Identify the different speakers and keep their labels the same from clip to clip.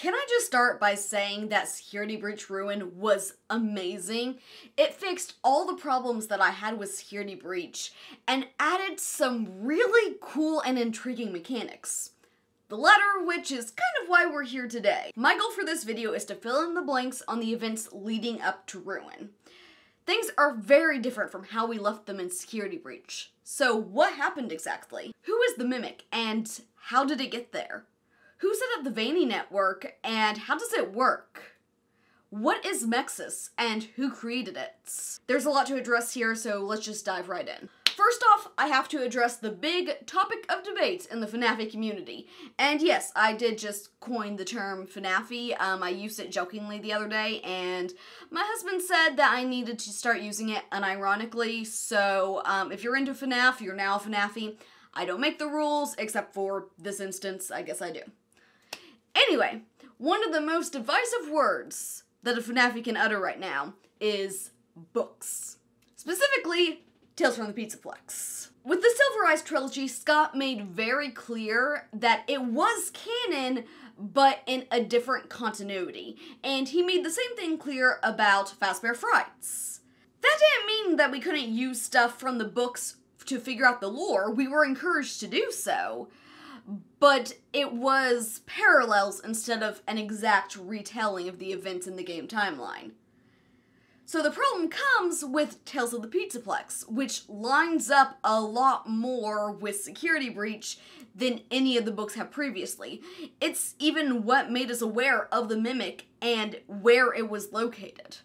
Speaker 1: Can I just start by saying that Security Breach Ruin was amazing? It fixed all the problems that I had with Security Breach and added some really cool and intriguing mechanics. The latter, which is kind of why we're here today. My goal for this video is to fill in the blanks on the events leading up to Ruin. Things are very different from how we left them in Security Breach. So what happened exactly? Who is the Mimic and how did it get there? Who set up the V.A.N.N.I. network and how does it work? What is MXES and who created it? There's a lot to address here, so let's just dive right in. First off, I have to address the big topic of debate in the FNAFy community. And yes, I did just coin the term FNAFy. Um, I used it jokingly the other day, and my husband said that I needed to start using it unironically. So um, if you're into FNAF, you're now a FNAFy. I don't make the rules, except for this instance, I guess I do. Anyway, one of the most divisive words that a FNAFy can utter right now is books. Specifically, Tales from the Pizzaplex. With the Silver Eyes trilogy, Scott made very clear that it was canon, but in a different continuity. And he made the same thing clear about Fazbear Frights. That didn't mean that we couldn't use stuff from the books to figure out the lore, we were encouraged to do so but it was parallels instead of an exact retelling of the events in the game timeline. So the problem comes with Tales of the Pizzaplex, which lines up a lot more with Security Breach than any of the books have previously. It's even what made us aware of the Mimic and where it was located.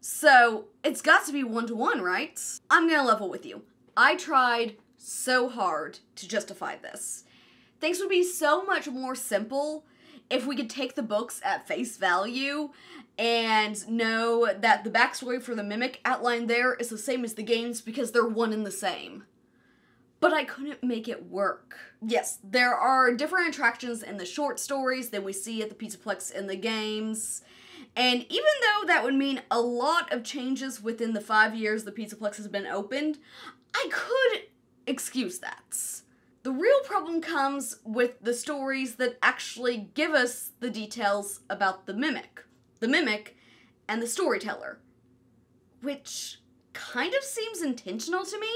Speaker 1: So, it's got to be one to one, right? I'm gonna level with you. I tried so hard to justify this. Things would be so much more simple if we could take the books at face value and know that the backstory for the Mimic outlined there is the same as the games because they're one and the same. But I couldn't make it work. Yes, there are different attractions in the short stories than we see at the Pizzaplex in the games. And even though that would mean a lot of changes within the five years the Pizzaplex has been opened, I could excuse that. The real problem comes with the stories that actually give us the details about the mimic, the mimic, and the storyteller, which kind of seems intentional to me.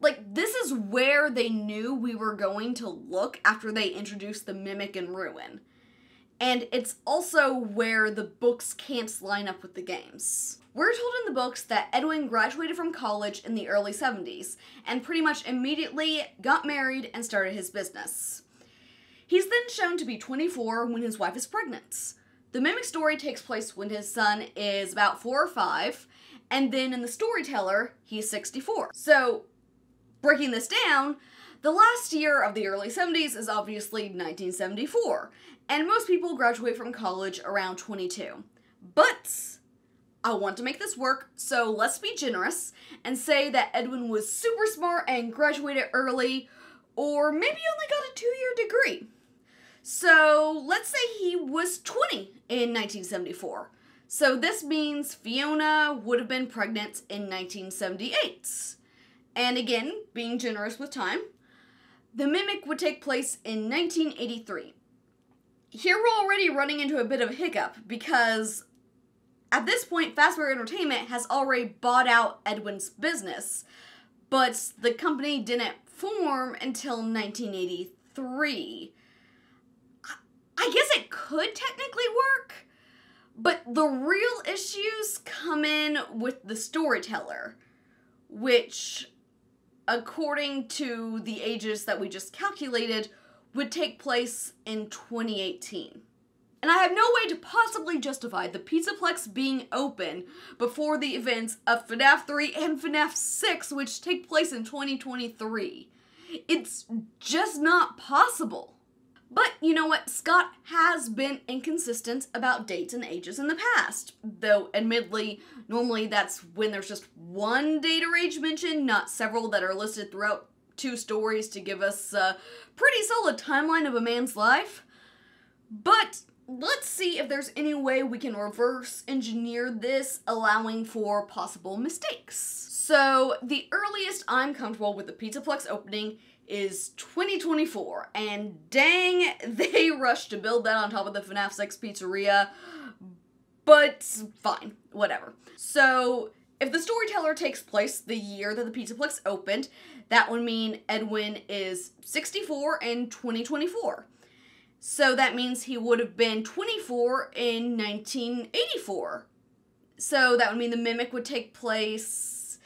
Speaker 1: Like, this is where they knew we were going to look after they introduced the mimic and ruin. And it's also where the books can't line up with the games. We're told in the books that Edwin graduated from college in the early 70s and pretty much immediately got married and started his business. He's then shown to be 24 when his wife is pregnant. The mimic story takes place when his son is about 4 or 5, and then in the storyteller, he's 64. So, breaking this down, the last year of the early 70s is obviously 1974, and most people graduate from college around 22. But I want to make this work, so let's be generous and say that Edwin was super smart and graduated early, or maybe only got a two year degree. So let's say he was 20 in 1974. So this means Fiona would have been pregnant in 1978. And again, being generous with time, the Mimic would take place in 1983. Here we're already running into a bit of a hiccup because at this point, Fazbear Entertainment has already bought out Edwin's business, but the company didn't form until 1983. I guess it could technically work, but the real issues come in with the storyteller, which, according to the ages that we just calculated, would take place in 2018 and I have no way to possibly justify the Pizzaplex being open before the events of FNAF 3 and FNAF 6, which take place in 2023. It's just not possible. But you know what? Scott has been inconsistent about dates and ages in the past. Though, admittedly, normally that's when there's just one date or age mentioned, not several that are listed throughout two stories to give us a pretty solid timeline of a man's life. But let's see if there's any way we can reverse engineer this, allowing for possible mistakes. So, the earliest I'm comfortable with the Pizzaplex opening is 2024, and dang, they rushed to build that on top of the FNAF 6 pizzeria, but fine, whatever. So, if the storyteller takes place the year that the Pizza Pizzaplex opened, that would mean Edwin is 64 in 2024. So that means he would have been 24 in 1984. So that would mean the Mimic would take place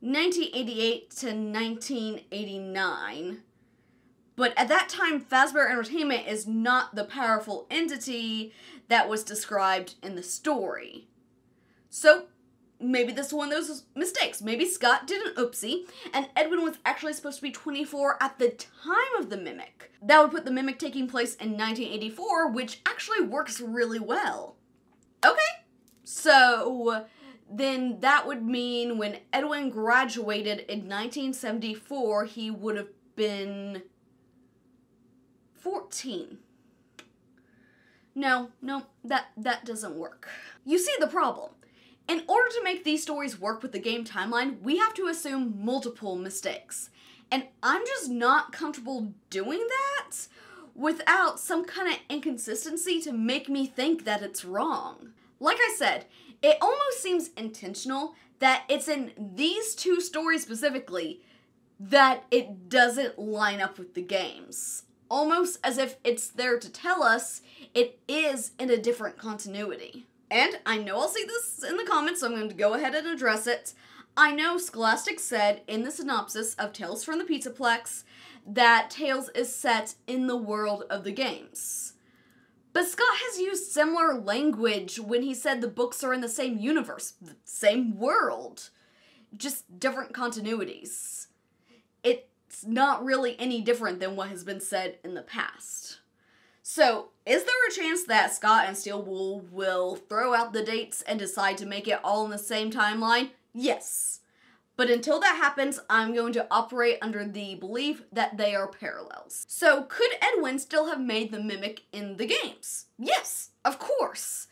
Speaker 1: 1988 to 1989. But at that time, Fazbear Entertainment is not the powerful entity that was described in the story. So maybe this is one of those mistakes. Maybe Scott did an oopsie, and Edwin was actually supposed to be 24 at the time of the Mimic. That would put the Mimic taking place in 1984, which actually works really well. Okay, so then that would mean when Edwin graduated in 1974, he would have been 14. No, no, that that doesn't work. You see the problem. In order to make these stories work with the game timeline, we have to assume multiple mistakes. And I'm just not comfortable doing that without some kind of inconsistency to make me think that it's wrong. Like I said, it almost seems intentional that it's in these two stories specifically that it doesn't line up with the games. Almost as if it's there to tell us it is in a different continuity. And I know I'll see this in the comments, so I'm going to go ahead and address it. I know Scholastic said in the synopsis of Tales from the Pizzaplex that Tales is set in the world of the games. But Scott has used similar language when he said the books are in the same universe, the same world, just different continuities. It's not really any different than what has been said in the past. So, is there a chance that Scott and Steel Wool will throw out the dates and decide to make it all in the same timeline? Yes. But until that happens, I'm going to operate under the belief that they are parallels. So, could Edwin still have made the mimic in the games? Yes, of course.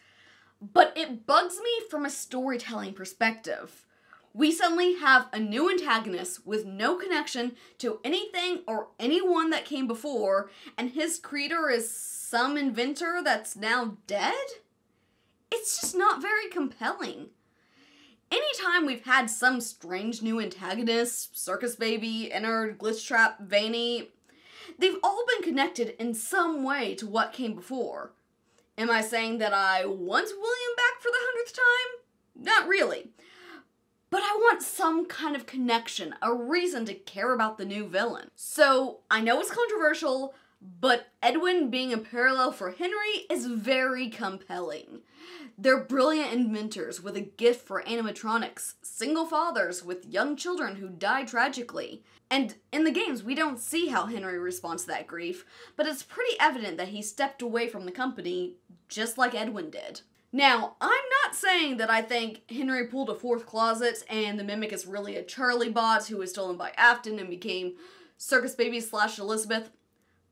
Speaker 1: But it bugs me from a storytelling perspective we suddenly have a new antagonist with no connection to anything or anyone that came before, and his creator is some inventor that's now dead? It's just not very compelling. Anytime we've had some strange new antagonist, Circus Baby, Ennard, Glitchtrap, Vanny, they've all been connected in some way to what came before. Am I saying that I want William back for the hundredth time? Not really but I want some kind of connection, a reason to care about the new villain. So I know it's controversial, but Edwin being a parallel for Henry is very compelling. They're brilliant inventors with a gift for animatronics, single fathers with young children who die tragically. And in the games, we don't see how Henry responds to that grief, but it's pretty evident that he stepped away from the company just like Edwin did. Now, I'm not saying that I think Henry pulled a fourth closet and the Mimic is really a Charlie bot who was stolen by Afton and became Circus Baby slash Elizabeth.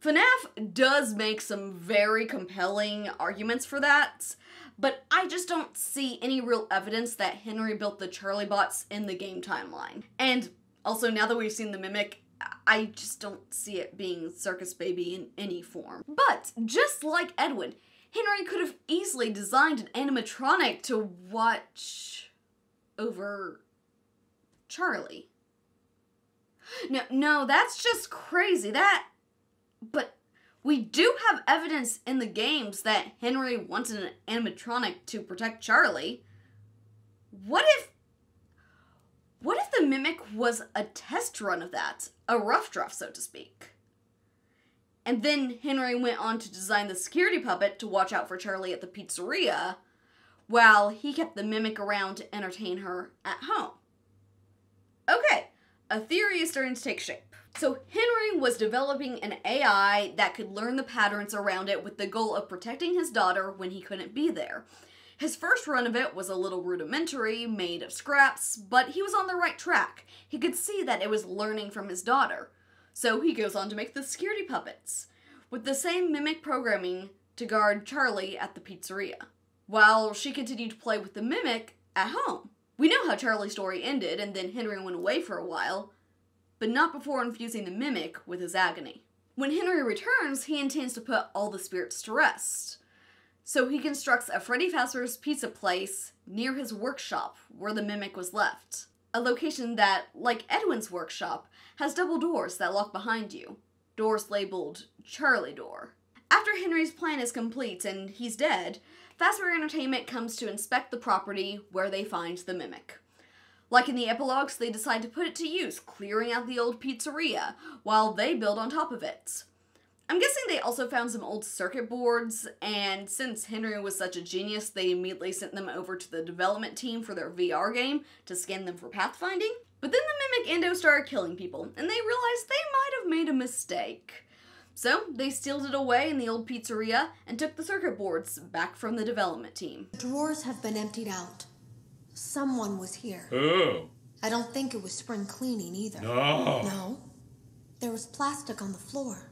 Speaker 1: FNAF does make some very compelling arguments for that, but I just don't see any real evidence that Henry built the Charlie bots in the game timeline. And also, now that we've seen the Mimic, I just don't see it being Circus Baby in any form. But, just like Edwin, Henry could have easily designed an animatronic to watch over Charlie. No, no, that's just crazy. That, but we do have evidence in the games that Henry wanted an animatronic to protect Charlie. What if, what if the Mimic was a test run of that? A rough draft, so to speak. And then Henry went on to design the security puppet to watch out for Charlie at the pizzeria, while he kept the mimic around to entertain her at home. Okay, a theory is starting to take shape. So Henry was developing an AI that could learn the patterns around it with the goal of protecting his daughter when he couldn't be there. His first run of it was a little rudimentary, made of scraps, but he was on the right track. He could see that it was learning from his daughter. So he goes on to make the security puppets, with the same mimic programming to guard Charlie at the pizzeria, while she continued to play with the mimic at home. We know how Charlie's story ended, and then Henry went away for a while. but not before infusing the mimic with his agony. When Henry returns, he intends to put all the spirits to rest. So he constructs a Freddy Fazbear's pizza place near his workshop where the mimic was left. A location that, like Edwin's workshop, has double doors that lock behind you. Doors labeled Charlie Door. After Henry's plan is complete and he's dead, Fazbear Entertainment comes to inspect the property where they find the mimic. Like in the epilogues, they decide to put it to use, clearing out the old pizzeria, while they build on top of it. I'm guessing they also found some old circuit boards, and since Henry was such a genius, they immediately sent them over to the development team for their VR game to scan them for pathfinding. But then the Endo started killing people, and they realized they might have made a mistake. So they sealed it away in the old pizzeria and took the circuit boards back from the development team.
Speaker 2: The drawers have been emptied out. Someone was here.
Speaker 3: Who?
Speaker 2: I don't think it was spring cleaning either.
Speaker 3: No.
Speaker 2: No. There was plastic on the floor.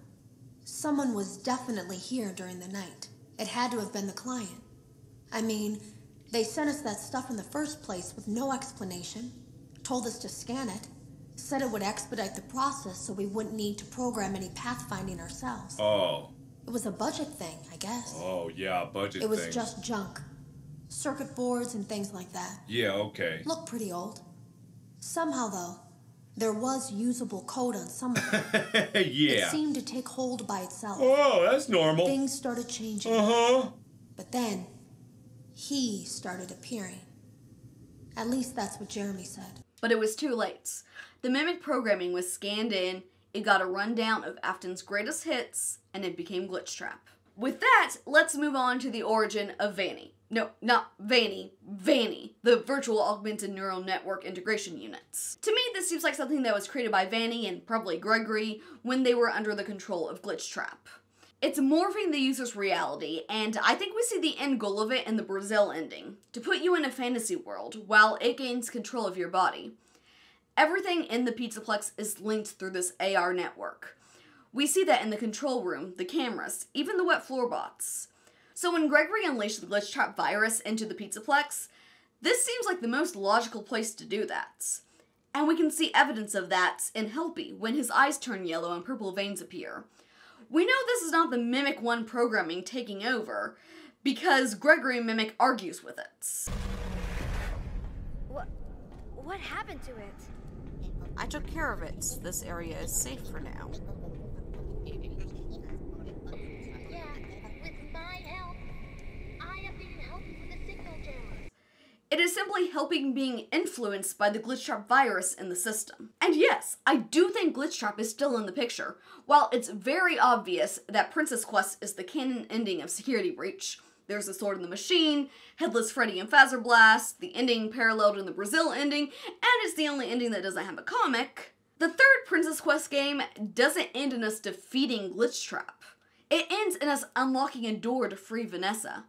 Speaker 2: Someone was definitely here during the night. It had to have been the client. I mean, they sent us that stuff in the first place with no explanation, told us to scan it, said it would expedite the process so we wouldn't need to program any pathfinding ourselves.
Speaker 3: Oh.
Speaker 2: It was a budget thing, I guess.
Speaker 3: Oh, yeah, budget
Speaker 2: it was
Speaker 3: thing.
Speaker 2: just junk. Circuit boards and things like that.
Speaker 3: Yeah, okay.
Speaker 2: Look pretty old. Somehow, though, there was usable code on some of them.
Speaker 3: yeah.
Speaker 2: It seemed to take hold by itself.
Speaker 3: Oh, that's normal.
Speaker 2: Things started changing.
Speaker 3: Uh huh.
Speaker 2: But then, he started appearing. At least that's what Jeremy said.
Speaker 1: But it was too late. The Mimic programming was scanned in, it got a rundown of Afton's greatest hits, and it became Glitchtrap. With that, let's move on to the origin of Vanny. No, not Vanny, V.A.N.N.I., the virtual augmented neural network integration units. To me, this seems like something that was created by Vanny and probably Gregory when they were under the control of Glitchtrap. It's morphing the user's reality, and I think we see the end goal of it in the Brazil ending to put you in a fantasy world while it gains control of your body. Everything in the Pizzaplex is linked through this AR network. We see that in the control room, the cameras, even the wet floor bots. So when Gregory unleashed the Glitchtrap virus into the Pizzaplex, this seems like the most logical place to do that. And we can see evidence of that in Helpy when his eyes turn yellow and purple veins appear. We know this is not the Mimic 1 programming taking over, because Gregory Mimic argues with it.
Speaker 4: What what happened to it?
Speaker 5: I took care of it. This area is safe for now.
Speaker 6: Yeah, with my help, I have been helping with the signal jammers.
Speaker 1: Helping being influenced by the Glitchtrap virus in the system. And yes, I do think Glitchtrap is still in the picture. While it's very obvious that Princess Quest is the canon ending of Security Breach, there's a Sword in the Machine, Headless Freddy and Fazer Blast, the ending paralleled in the Brazil ending, and it's the only ending that doesn't have a comic. The third Princess Quest game doesn't end in us defeating Glitchtrap. It ends in us unlocking a door to free Vanessa.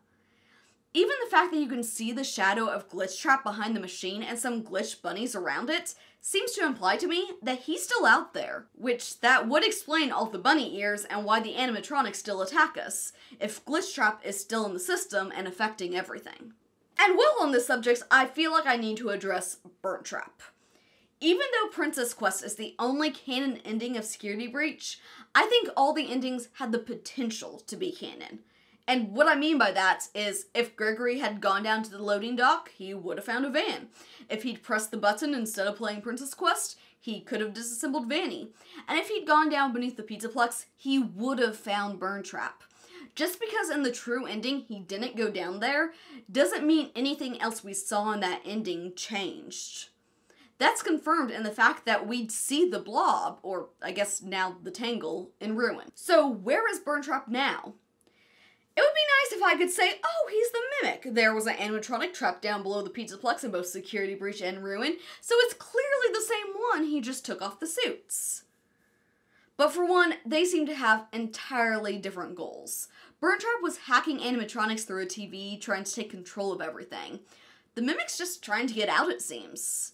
Speaker 1: Even the fact that you can see the shadow of Glitchtrap behind the machine and some glitch bunnies around it seems to imply to me that he's still out there, which that would explain all the bunny ears and why the animatronics still attack us, if Glitchtrap is still in the system and affecting everything. And while on this subject, I feel like I need to address Burntrap. Even though Princess Quest is the only canon ending of Security Breach, I think all the endings had the potential to be canon. And what I mean by that is if Gregory had gone down to the loading dock, he would have found a van. If he'd pressed the button instead of playing Princess Quest, he could have disassembled Vanny. And if he'd gone down beneath the Pizzaplex, he would have found Burntrap. Just because in the true ending he didn't go down there, doesn't mean anything else we saw in that ending changed. That's confirmed in the fact that we'd see the blob, or I guess now the tangle, in ruin. So where is Burntrap now? It would be nice if I could say, oh, he's the mimic. There was an animatronic trapped down below the Pizzaplex in both Security Breach and Ruin, so it's clearly the same one, he just took off the suits. But for one, they seem to have entirely different goals. Burntrap was hacking animatronics through a TV, trying to take control of everything. The Mimic's just trying to get out, it seems.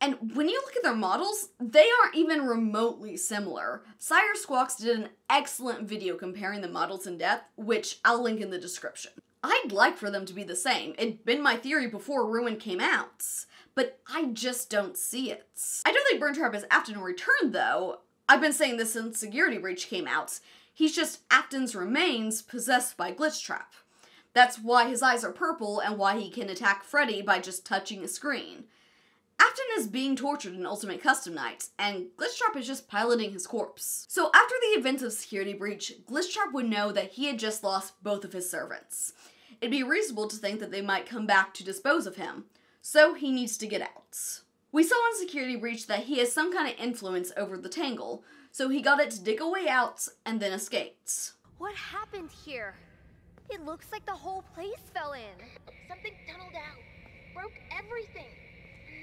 Speaker 1: And when you look at their models, they aren't even remotely similar. Sire Squawks did an excellent video comparing the models in depth, which I'll link in the description. I'd like for them to be the same. It'd been my theory before Ruin came out, but I just don't see it. I don't think Burntrap is Afton returned though. I've been saying this since Security Breach came out. He's just Afton's remains possessed by Glitchtrap. That's why his eyes are purple and why he can attack Freddy by just touching a screen. Afton is being tortured in Ultimate Custom Night, and Glitchtrap is just piloting his corpse. So after the events of Security Breach, Glitchtrap would know that he had just lost both of his servants. It'd be reasonable to think that they might come back to dispose of him, so he needs to get out. We saw in Security Breach that he has some kind of influence over the Tangle, so he got it to dig a way out and then escaped.
Speaker 4: What happened here? It looks like the whole place fell in.
Speaker 6: Something tunneled out, broke everything.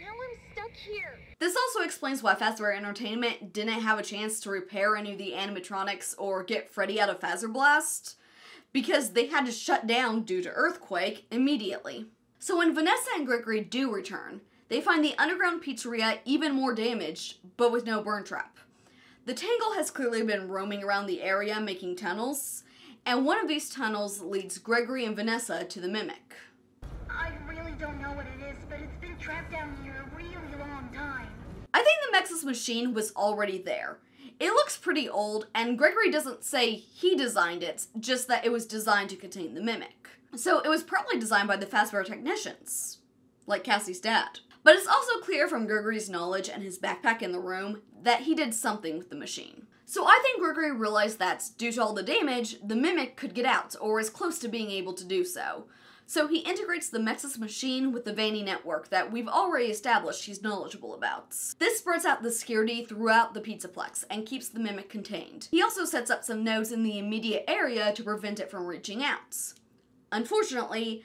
Speaker 6: Now I'm stuck here.
Speaker 1: This also explains why Fazbear Entertainment didn't have a chance to repair any of the animatronics or get Freddy out of Fazer Blast, because they had to shut down due to earthquake immediately. So when Vanessa and Gregory do return, they find the underground pizzeria even more damaged, but with no Burntrap. The Tangle has clearly been roaming around the area making tunnels, and one of these tunnels leads Gregory and Vanessa to the Mimic.
Speaker 6: I really don't know what it but it's been trapped down here a really long time.
Speaker 1: I think the MXES machine was already there. It looks pretty old, and Gregory doesn't say he designed it, just that it was designed to contain the Mimic. So it was probably designed by the Fazbear technicians, like Cassie's dad. But it's also clear from Gregory's knowledge and his backpack in the room that he did something with the machine. So I think Gregory realized that, due to all the damage, the Mimic could get out, or is close to being able to do so. So he integrates the MXES machine with the V.A.N.N.I. network that we've already established he's knowledgeable about. This spreads out the security throughout the Pizzaplex and keeps the Mimic contained. He also sets up some nodes in the immediate area to prevent it from reaching out. Unfortunately,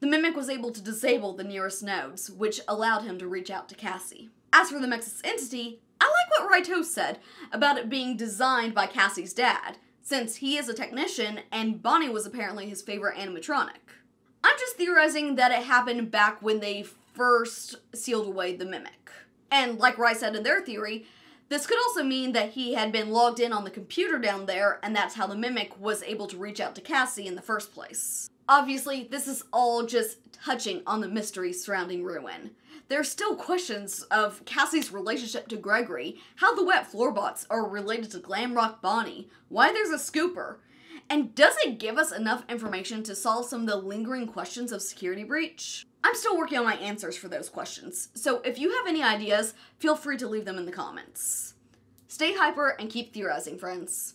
Speaker 1: the Mimic was able to disable the nearest nodes, which allowed him to reach out to Cassie. As for the MXES entity, I like what RyeToast said about it being designed by Cassie's dad, since he is a technician and Bonnie was apparently his favorite animatronic. I'm just theorizing that it happened back when they first sealed away the Mimic. And like Rai said in their theory, this could also mean that he had been logged in on the computer down there, and that's how the Mimic was able to reach out to Cassie in the first place. Obviously, this is all just touching on the mystery surrounding Ruin. There are still questions of Cassie's relationship to Gregory, how the wet floorbots are related to Glamrock Bonnie, why there's a scooper, and does it give us enough information to solve some of the lingering questions of Security Breach? I'm still working on my answers for those questions, so if you have any ideas, feel free to leave them in the comments. Stay hyper and keep theorizing, friends.